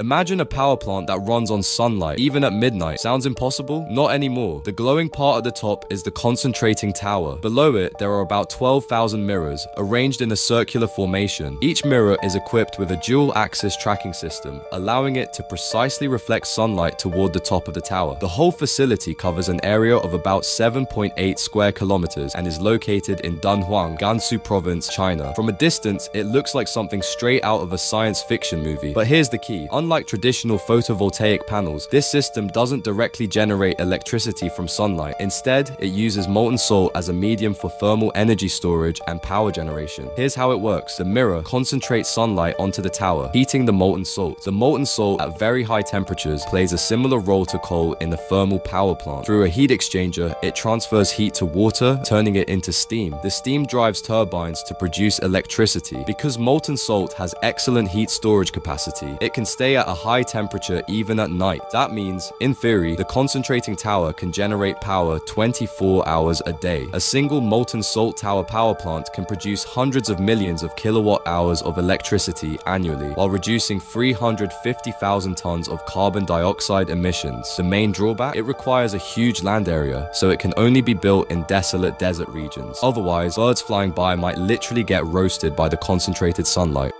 Imagine a power plant that runs on sunlight, even at midnight. Sounds impossible? Not anymore. The glowing part at the top is the concentrating tower. Below it, there are about 12,000 mirrors, arranged in a circular formation. Each mirror is equipped with a dual-axis tracking system, allowing it to precisely reflect sunlight toward the top of the tower. The whole facility covers an area of about 7.8 square kilometers and is located in Dunhuang, Gansu Province, China. From a distance, it looks like something straight out of a science fiction movie. But here's the key. Unlike traditional photovoltaic panels, this system doesn't directly generate electricity from sunlight. Instead, it uses molten salt as a medium for thermal energy storage and power generation. Here's how it works. The mirror concentrates sunlight onto the tower, heating the molten salt. The molten salt at very high temperatures plays a similar role to coal in the thermal power plant. Through a heat exchanger, it transfers heat to water, turning it into steam. The steam drives turbines to produce electricity. Because molten salt has excellent heat storage capacity, it can stay at a high temperature even at night. That means, in theory, the concentrating tower can generate power 24 hours a day. A single molten salt tower power plant can produce hundreds of millions of kilowatt hours of electricity annually, while reducing 350,000 tons of carbon dioxide emissions. The main drawback? It requires a huge land area, so it can only be built in desolate desert regions. Otherwise, birds flying by might literally get roasted by the concentrated sunlight.